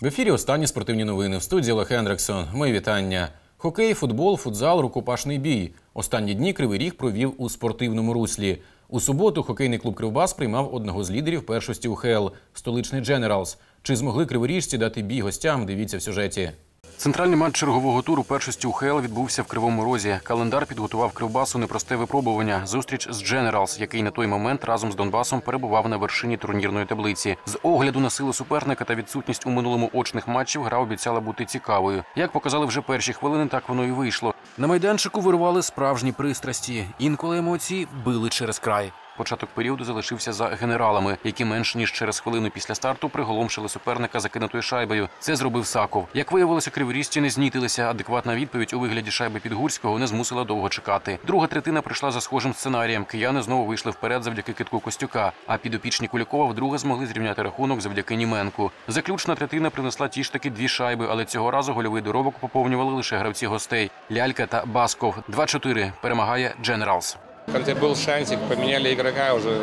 В ефірі останні спортивні новини. В студії Олег Хендриксон. Мої вітання. Хокей, футбол, футзал, рукопашний бій. Останні дні Кривий Ріг провів у спортивному руслі. У суботу хокейний клуб Кривбас приймав одного з лідерів першості УХЛ – столичний Дженералс. Чи змогли криворіжці дати бій гостям? Дивіться в сюжеті. Центральний матч чергового туру першості УХЛ відбувся в Кривому Розі. Календар підготував Кривбасу непросте випробування. Зустріч з Дженералс, який на той момент разом з Донбасом перебував на вершині турнірної таблиці. З огляду на силу суперника та відсутність у минулому очних матчів гра обіцяла бути цікавою. Як показали вже перші хвилини, так воно і вийшло. На майданчику вирували справжні пристрасті. Інколи емоції били через край. Початок періоду залишився за генералами, які менш ніж через хвилину після старту приголомшили суперника закинутою шайбою. Це зробив Саков. Як виявилося, криворізці не знітилися. Адекватна відповідь у вигляді шайби Підгурського не змусила довго чекати. Друга третина прийшла за схожим сценарієм. Кияни знову вийшли вперед завдяки китку Костюка. А підопічні Кулікова вдруге змогли зрівняти рахунок завдяки Німенку. Заключна третина принесла ті ж таки дві шайби, але цього разу гольовий доробок поповнювали лише гравці гостей Лялька та Басков. 2-4 перемагає Дженералс. В конце был шансик, поменяли игрока, уже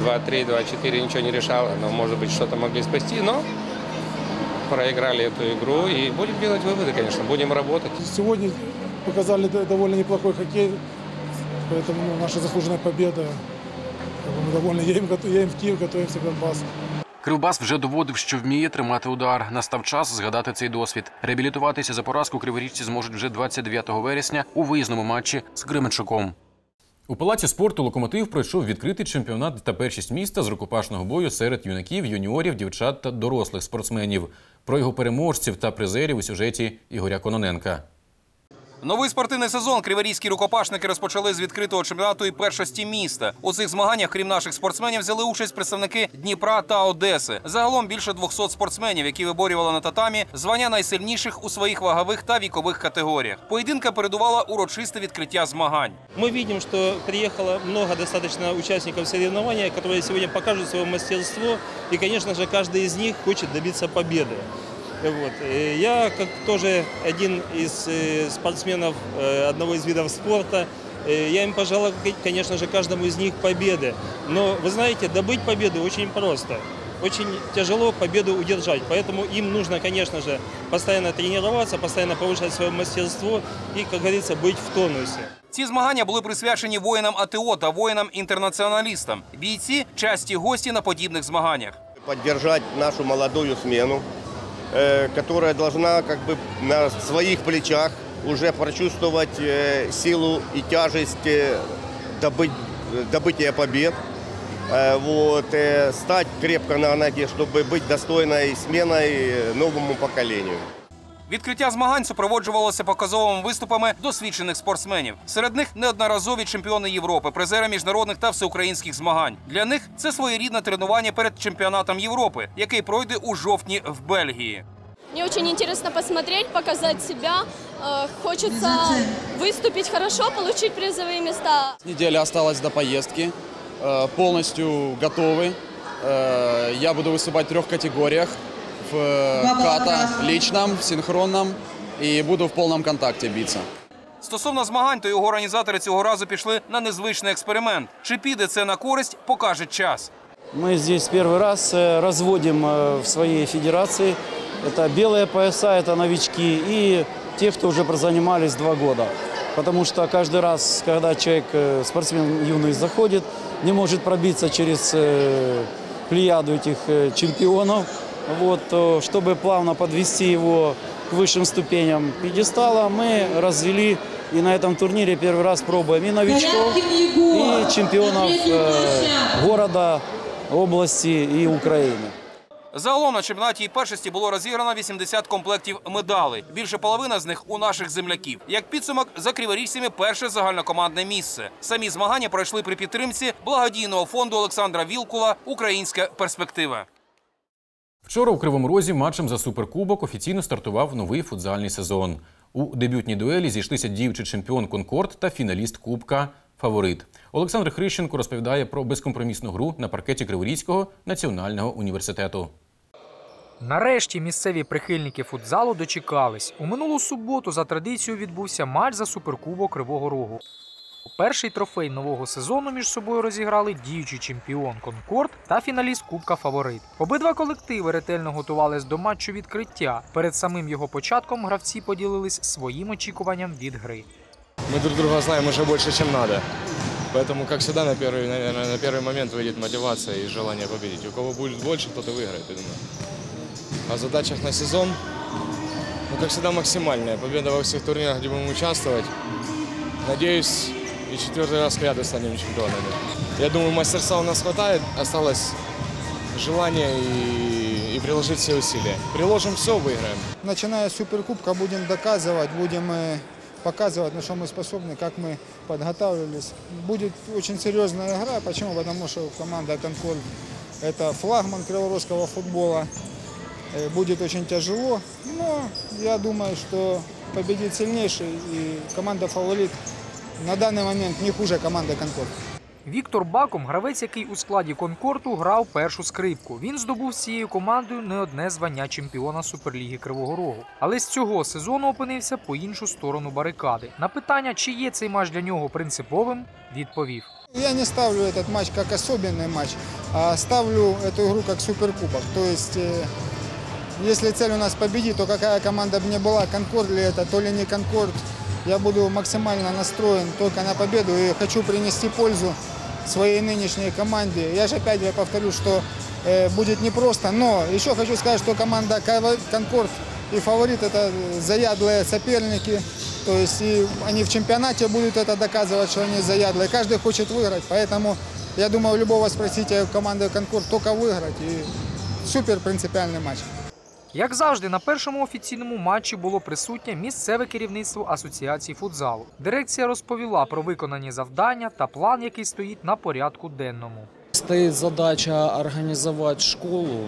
2-3, 2-4, ничего не решало, но, может быть, что-то могли спасти, но проиграли эту игру и будем делать выводы, конечно, будем работать. Сегодня показали д- довольно неплохой хоккей, поэтому ну, наша заслуженная победа. Как бы Мы довольны, едем, гото- едем в Киев, готовимся к Донбассу. Кривбас вже доводив, що вміє тримати удар. Настав час згадати цей досвід. Реабілітуватися за поразку криворіжці зможуть вже 29 вересня у виїзному матчі з Кременчуком. У палаці спорту локомотив пройшов відкритий чемпіонат та першість міста з рукопашного бою серед юнаків, юніорів, дівчат та дорослих спортсменів. Про його переможців та призерів у сюжеті Ігоря Кононенка. Новий спортивний сезон криворізькі рукопашники розпочали з відкритого чемпіонату і першості міста. У цих змаганнях, крім наших спортсменів, взяли участь представники Дніпра та Одеси. Загалом більше 200 спортсменів, які виборювали на татамі звання найсильніших у своїх вагових та вікових категоріях. Поєдинка передувала урочисте відкриття змагань. Мы видим, что приехало много достаточно участников соревнования, которые сегодня покажут свое мастерство. И, конечно же, каждый из них хочет добиться победы. Вот. Э, Я, как тоже один из э, спортсменов э, одного из видов спорта, э, я им пожелал, конечно же, каждому из них победы. Но, вы знаете, добыть победу очень просто. Очень тяжело победу удержать. Поэтому им нужно, конечно же, постоянно тренироваться, постоянно повышать свое мастерство и, как говорится, быть в тонусе. Ці змагання були присвячені воїнам АТО та воїнам-інтернаціоналістам. Бійці часті гості на подібних змаганнях. поддержать нашу молодую смену, э, которая должна как бы на своих плечах уже прочувствовать э, силу и тяжесть э, добыть, добытия побед, Э, вот, э, стать крепко на ноге, чтобы быть достойной сменой э, новому поколению. Відкриття змагань супроводжувалося показовими виступами досвідчених спортсменів. Серед них неодноразові чемпіони Європи, призери міжнародних та всеукраїнських змагань. Для них це своєрідне тренування перед чемпіонатом Європи, який пройде у жовтні в Бельгії. Мне очень интересно посмотреть, показать себя. Э, Хочется выступить хорошо, получить призовые места. Неделя осталась до поездки. Э, Полностью готовы. Э, Я буду выступать в трех категориях. В э, ката, личном, синхронном. И буду в полном контакте биться. Стосовно змагань, то його організатори цього разу пішли на незвичний експеримент. Чи піде це на користь, покаже час. Мы здесь первый раз э, разводим э, в своей федерации. Это белые пояса, это новички и те, кто уже прозанимались два года. Потому что каждый раз, когда человек, э, спортсмен юный заходит, не может пробиться через э, плеяду этих э, чемпионов, вот, то чтобы плавно подвести его к высшим ступеням пьедестала, мы развели и на этом турнире первый раз пробуем и новичков, и чемпионов э, города, области и Украины. Загалом на чемпіонаті і першості було розіграно 80 комплектів медалей. Більше половина з них у наших земляків. Як підсумок, за криворіжцями перше загальнокомандне місце. Самі змагання пройшли при підтримці благодійного фонду Олександра Вілкула Українська перспектива. Вчора у Кривому Розі матчем за суперкубок офіційно стартував новий футзальний сезон. У дебютній дуелі зійшлися діючий чемпіон Конкорд та фіналіст Кубка Фаворит. Олександр Хрищенко розповідає про безкомпромісну гру на паркеті Криворізького національного університету. Нарешті місцеві прихильники футзалу дочекались. У минулу суботу за традицією відбувся матч за суперкубок Кривого Рогу. Перший трофей нового сезону між собою розіграли діючий чемпіон Конкорд та фіналіст Кубка Фаворит. Обидва колективи ретельно готувались до матчу відкриття. Перед самим його початком гравці поділились своїм очікуванням від гри. Мы друг друга знаем уже больше, чем надо. Поэтому, как всегда, на первый, наверное, на первый момент выйдет мотивация и желание победить. У кого будет больше, тот и выиграет, я думаю. О задачах на сезон, ну, как всегда, максимальная. Победа во всех турнирах, где будем участвовать. Надеюсь, и четвертый раз кряду станем чемпионами. Я думаю, мастерства у нас хватает. Осталось желание и, и приложить все усилия. Приложим все, выиграем. Начиная с Суперкубка будем доказывать, будем э, показывать, на что мы способны, как мы подготавливались. Будет очень серьезная игра. Почему? Потому что команда «Конкорд» – это флагман криворожского футбола. Э, Будет очень тяжело, но я думаю, что победит сильнейший. И команда «Фаворит» на данный момент не хуже команды «Конкорд». Віктор Баком, гравець, який у складі Конкорту грав першу скрипку. Він здобув з цією командою не одне звання чемпіона Суперліги Кривого Рогу. Але з цього сезону опинився по іншу сторону барикади. На питання, чи є цей матч для нього принциповим, відповів. Я не ставлю этот матч как особенный матч, а ставлю эту игру как суперкубок. То есть, э, если цель у нас победить, то какая команда бы ни была, Конкорд ли это, то ли не Конкорд, я буду максимально настроен только на победу и хочу принести пользу своей нынешней команде. Я же опять же повторю, что э, будет непросто, но еще хочу сказать, что команда Кайва- Конкорд и фаворит это заядлые соперники. То есть и они в чемпионате будут это доказывать, что они заядлые. Каждый хочет выиграть, поэтому я думаю, любого спросите команды Конкорд только выиграть. И супер принципиальный матч. Як завжди, на першому офіційному матчі було присутнє місцеве керівництво асоціації футзалу. Дирекція розповіла про виконані завдання та план, який стоїть на порядку денному. Стоїть задача організувати школу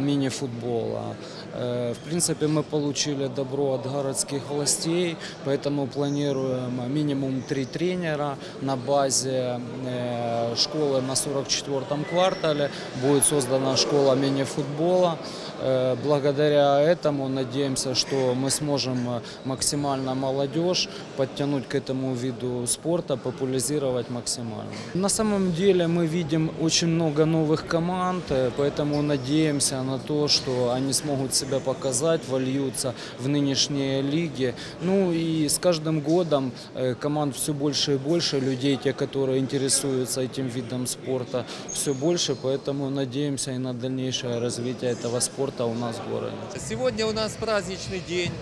мини-футбола. Э, в принципе, мы получили добро от городских властей, поэтому планируем минимум три тренера на базе э, школы на 44-м квартале. Будет создана школа мини-футбола. Э, Благодаря этому надеемся, что мы сможем э, максимально молодежь подтянуть к этому виду спорта, популяризировать максимально. На самом деле мы видим очень много новых команд, э, поэтому надеемся на то, что они смогут себя показать, вольются в нынешние лиги. Ну и с каждым годом э, команд все больше и больше, людей, те, которые интересуются этим видом спорта, все больше, поэтому надеемся и на дальнейшее развитие этого спорта у нас в городе. Сегодня у нас праздничный день,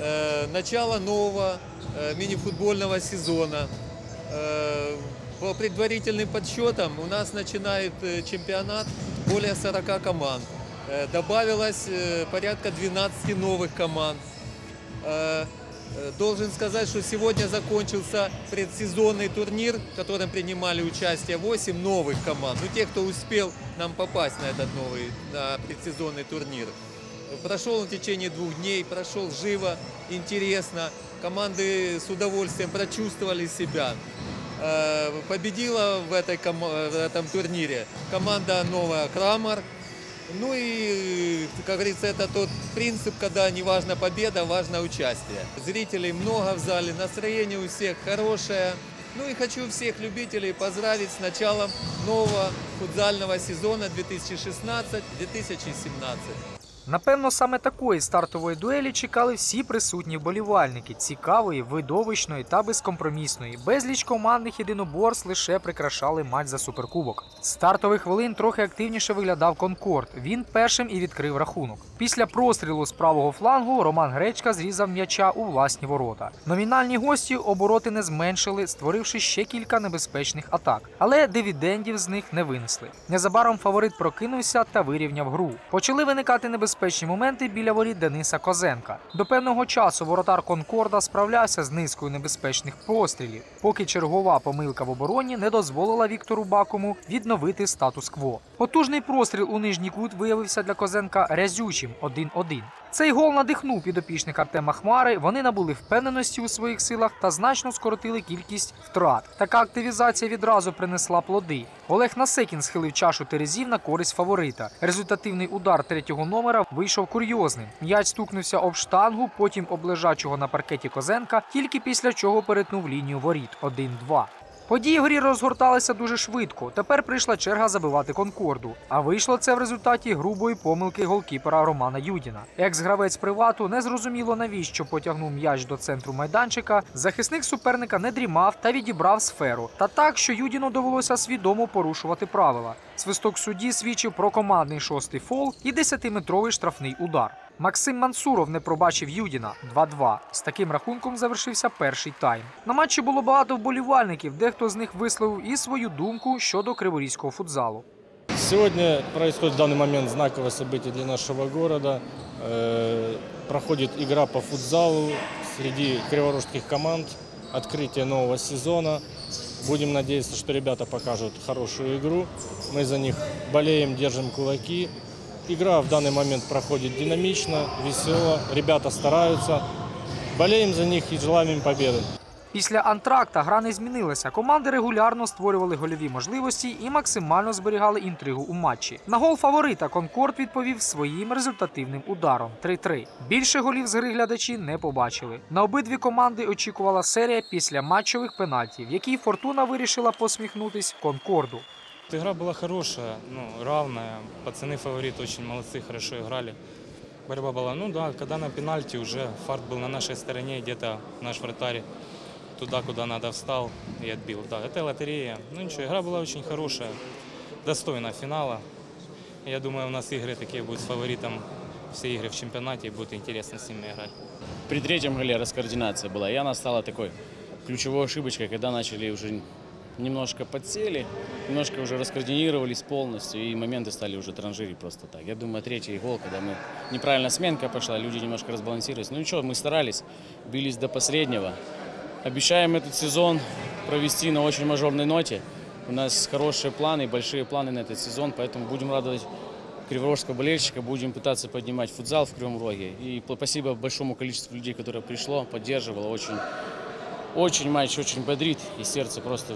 э, начало нового э, мини-футбольного сезона. По предварительным подсчетам у нас начинает чемпионат более 40 команд. Э, добавилось э, порядка 12 новых команд. Э, Должен сказать, что сегодня закончился предсезонный турнир, в котором принимали участие 8 новых команд. Ну, те, кто успел нам попасть на этот новый на предсезонный турнир. Прошел он в течение двух дней, прошел живо, интересно. Команды с удовольствием прочувствовали себя. Победила в, этой, в этом турнире команда «Новая Крамер». Ну и, как говорится, это тот принцип, когда не важна победа, важно участие. Зрителей много в зале, настроение у всех хорошее. Ну и хочу всех любителей поздравить с началом нового футзального сезона 2016-2017. Напевно, саме такої стартової дуелі чекали всі присутні вболівальники. Цікавої, видовищної та безкомпромісної. Безліч командних єдиноборств лише прикрашали матч за суперкубок. З Стартових хвилин трохи активніше виглядав Конкорд. Він першим і відкрив рахунок. Після прострілу з правого флангу Роман Гречка зрізав м'яча у власні ворота. Номінальні гості обороти не зменшили, створивши ще кілька небезпечних атак. Але дивідендів з них не винесли. Незабаром фаворит прокинувся та вирівняв гру. Почали виникати небезпечні моменти біля воріт Дениса Козенка. До певного часу воротар Конкорда справлявся з низкою небезпечних пострілів, поки чергова помилка в обороні не дозволила Віктору Бакому відновити статус-кво. Потужний простріл у нижній кут виявився для Козенка рязючим 1-1. Цей гол надихнув підопічник Артема Хмари. Вони набули впевненості у своїх силах та значно скоротили кількість втрат. Така активізація відразу принесла плоди. Олег Насекін схилив чашу терезів на користь фаворита. Результативний удар третього номера вийшов курйозним. М'яч стукнувся об штангу, потім об лежачого на паркеті Козенка, тільки після чого перетнув лінію воріт 1-2. Події грі розгорталися дуже швидко. Тепер прийшла черга забивати конкорду. А вийшло це в результаті грубої помилки голкіпера Романа Юдіна. Екс-гравець привату незрозуміло навіщо потягнув м'яч до центру майданчика. Захисник суперника не дрімав та відібрав сферу. Та так, що Юдіну довелося свідомо порушувати правила. Свисток судді свідчив про командний шостий фол і 10-метровий штрафний удар. Максим Мансуров не пробачив Юдіна 2-2. З таким рахунком завершився перший тайм. На матчі було багато вболівальників. Дехто з них висловив і свою думку щодо криворізького футзалу. Сегодня происходит в данный момент знаковое событие для нашего города. Э, Проходит игра по футзалу среди криворожских команд. Открытие нового сезона. Будем надеяться, что ребята покажут хорошую игру. Мы за них болеем, держим кулаки. Игра в данный момент проходит динамично, весело. Ребята стараются. Болеем за них и желаем им победы. Після антракта гра не змінилася. Команди регулярно створювали гольові можливості і максимально зберігали інтригу у матчі. На гол фаворита Конкорд відповів своїм результативним ударом 3-3. Більше голів з гри глядачі не побачили. На обидві команди очікувала серія після матчових пенальтів, в якій Фортуна вирішила посміхнутись Конкорду. Игра была хорошая, ну, равная. Пацаны фавориты очень молодцы, хорошо играли. Борьба была, ну да, когда на пенальти уже фарт был на нашей стороне, где-то наш вратарь туда, куда надо, встал и отбил. Да, это лотерея. Ну ничего, игра была очень хорошая, достойна финала. Я думаю, у нас игры такие будут с фаворитом. Все игры в чемпионате, и будет интересно с ними играть. При третьем голе раскоординация была, и она стала такой ключевой ошибочкой, когда начали уже немножко подсели, немножко уже раскоординировались полностью, и моменты стали уже транжирить просто так. Я думаю, третий гол, когда мы неправильно сменка пошла, люди немножко разбалансировались. Ну ничего, мы старались, бились до последнего. Обещаем этот сезон провести на очень мажорной ноте. У нас хорошие планы, большие планы на этот сезон, поэтому будем радовать криворожского болельщика, будем пытаться поднимать футзал в Кривом Роге. И спасибо большому количеству людей, которое пришло, поддерживало. Очень, очень матч очень бодрит, и сердце просто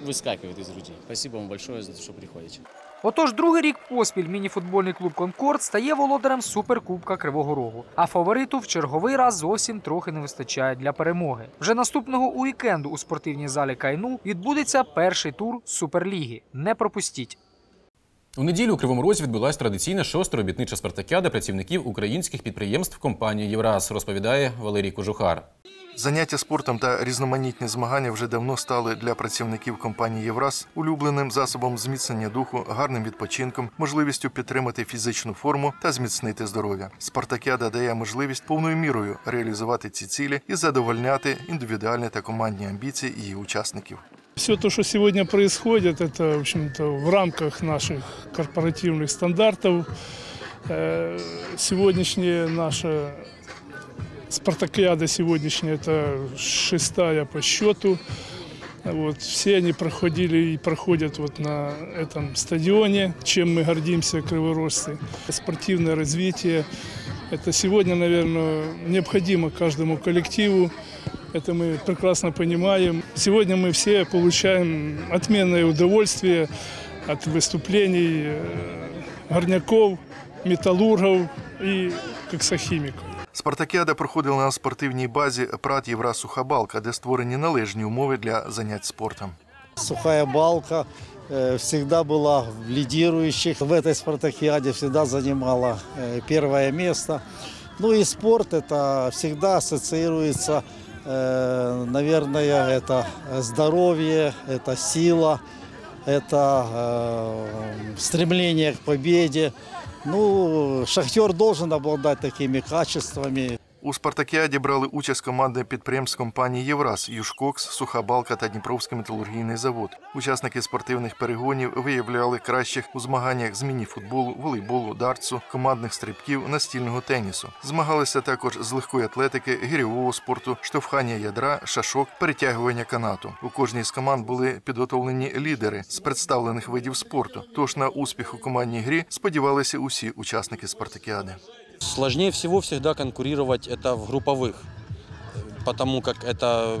выскакивает из груди. Спасибо вам большое за то, что приходите. Отож, другий рік поспіль мініфутбольний клуб Конкорд стає володарем суперкубка Кривого Рогу. А фавориту в черговий раз зовсім трохи не вистачає для перемоги. Вже наступного уікенду у спортивній залі Кайну відбудеться перший тур Суперліги. Не пропустіть. У неділю у Кривому Розі відбулася традиційна шоста робітнича спартакіада працівників українських підприємств компанії Євраз, розповідає Валерій Кожухар. Заняття спортом та різноманітні змагання вже давно стали для працівників компанії Євраз улюбленим засобом зміцнення духу, гарним відпочинком, можливістю підтримати фізичну форму та зміцнити здоров'я. Спартакіада дає можливість повною мірою реалізувати ці цілі і задовольняти індивідуальні та командні амбіції її учасників. Все то, что сегодня происходит, это, в общем-то, в рамках наших корпоративных стандартов. Э, Сегодняшняя наша спартакиада сегодняшняя, это шестая по счету. Вот, все они проходили и проходят вот на этом стадионе, чем мы гордимся, криворожцы. Спортивное развитие – это сегодня, наверное, необходимо каждому коллективу. Это мы прекрасно понимаем. Сегодня мы все получаем отменное удовольствие от выступлений э, горняков, металлургов и коксохимиков. Спартакіада проходила на спортивній базі ПРАТ Євра Сухабалка, де створені належні умови для занять спортом. Сухая балка э, всегда была в лидирующих. В этой спартакиаде всегда занимала э, первое место. Ну и спорт это всегда ассоциируется, э, наверное, это здоровье, это сила, это э, стремление к победе. Ну, шахтер должен обладать такими качествами. У спартакіаді брали участь команди підприємств компанії Євраз, Южкокс, Сухабалка та Дніпровський металургійний завод. Учасники спортивних перегонів виявляли кращих у змаганнях з міні-футболу, волейболу, дартсу, командних стрибків, настільного тенісу. Змагалися також з легкої атлетики, гірьового спорту, штовхання ядра, шашок, перетягування канату. У кожній з команд були підготовлені лідери з представлених видів спорту. Тож на успіх у командній грі сподівалися усі учасники спартакіади. Сложнее всего всегда конкурировать это в групповых, потому как это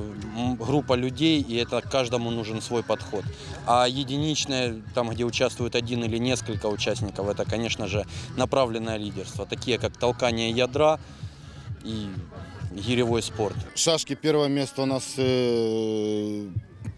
группа людей, и это каждому нужен свой подход. А единичное, там, где участвует один или несколько участников, это, конечно же, направленное лидерство, такие как толкание ядра и гиревой спорт. Шашки первое место у нас, э,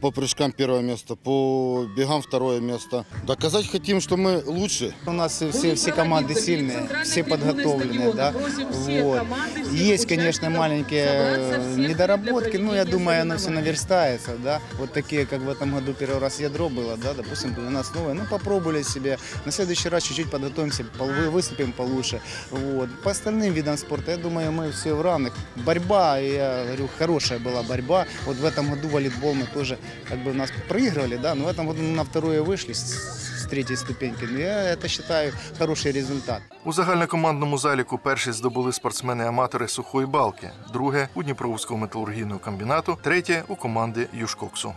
по прыжкам первое место, по бегам второе место. Доказать хотим, что мы лучше. У нас все, все команды сильные, все подготовленные, да. Вот. Есть, конечно, маленькие э, недоработки, но я думаю, оно все наверстается, да. Вот такие, как в этом году первый раз ядро было, да, допустим, для нас новое. Ну, попробовали себе. На следующий раз чуть-чуть подготовимся, пол- вы- выступим получше. Вот. По остальным видам спорта, я думаю, мы все в равных. Борьба, я говорю, хорошая была борьба. Вот в этом году волейбол мы тоже как бы нас проигрывали, да, но в этом году мы на второе вышли с, с третьей ступеньки. Но я это считаю хороший результат. У загальнокомандному заліку перші здобули спортсмени-аматори сухої балки, друге у Дніпровського металургійного комбінату, третє у команди Юшкоксу.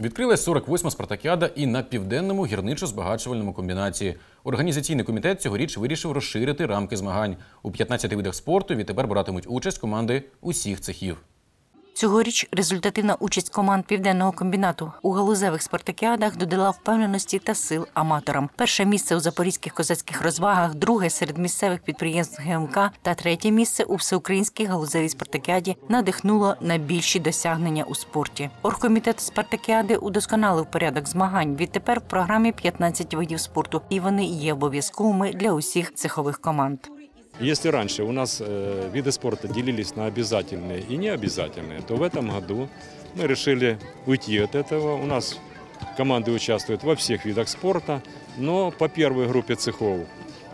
Відкрилась 48-ма спартакіада і на південному гірничо-збагачувальному комбінаті. Організаційний комітет цьогоріч вирішив розширити рамки змагань. У 15 видах спорту відтепер братимуть участь команди усіх цехів. Цьогоріч результативна участь команд південного комбінату у галузевих спартакіадах додала впевненості та сил аматорам. Перше місце у запорізьких козацьких розвагах, друге серед місцевих підприємств ГМК та третє місце у всеукраїнській галузевій спартакіаді надихнуло на більші досягнення у спорті. Оргкомітет спартакіади удосконалив порядок змагань. Відтепер в програмі 15 видів спорту, і вони є обов'язковими для усіх цехових команд. Если раньше у нас э, виды спорта делились на обязательные и необязательные, то в этом году мы решили уйти от этого. У нас команды участвуют во всех видах спорта, но по первой группе цехов,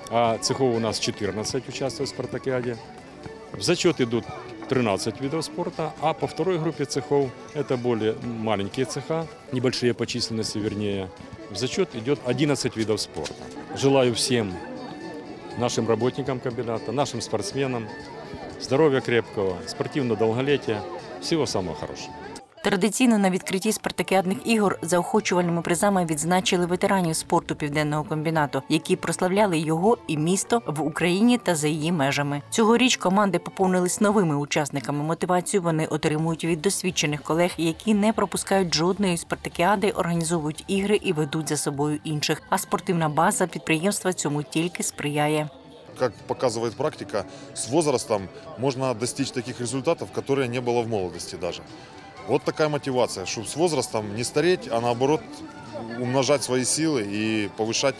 а цехов у нас 14 участвует в спартакиаде, в зачет идут 13 видов спорта, а по второй группе цехов, это более маленькие цеха, небольшие по численности вернее, в зачет идет 11 видов спорта. Желаю всем нашим работникам комбината, нашим спортсменам здоровья крепкого, спортивного долголетия, всего самого хорошего. Традиційно на відкритті спартакіадних ігор заохочувальними призами відзначили ветеранів спорту південного комбінату, які прославляли його і місто в Україні та за її межами. Цьогоріч команди поповнились новими учасниками. Мотивацію вони отримують від досвідчених колег, які не пропускають жодної спартакіади, організовують ігри і ведуть за собою інших. А спортивна база підприємства цьому тільки сприяє. как показывает практика, с возрастом можно достичь таких результатов, которые не было в молодости даже. Вот такая мотивация, чтобы с возрастом не стареть, а наоборот умножать свои силы и повышать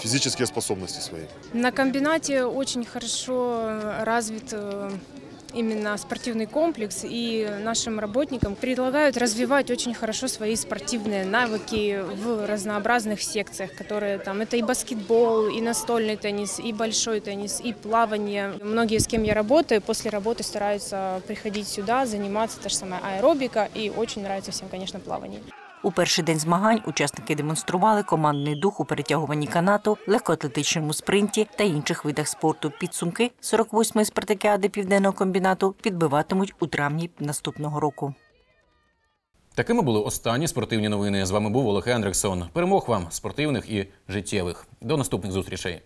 физические способности свои. На комбинате очень хорошо развит э, именно спортивный комплекс, и нашим работникам предлагают развивать очень хорошо свои спортивные навыки в разнообразных секциях, которые там это и баскетбол, и настольный теннис, и большой теннис, и плавание. Многие, с кем я работаю, после работы стараются приходить сюда, заниматься, та же самая аэробика, и очень нравится всем, конечно, плавание. У перший день змагань учасники демонстрували командний дух у перетягуванні канату, легкоатлетичному спринті та інших видах спорту. Підсумки 48-ї спартакіади південного комбінату підбиватимуть у травні наступного року. Такими були останні спортивні новини. З вами був Олег Ендриксон. Перемог вам спортивних і життєвих. До наступних зустрічей.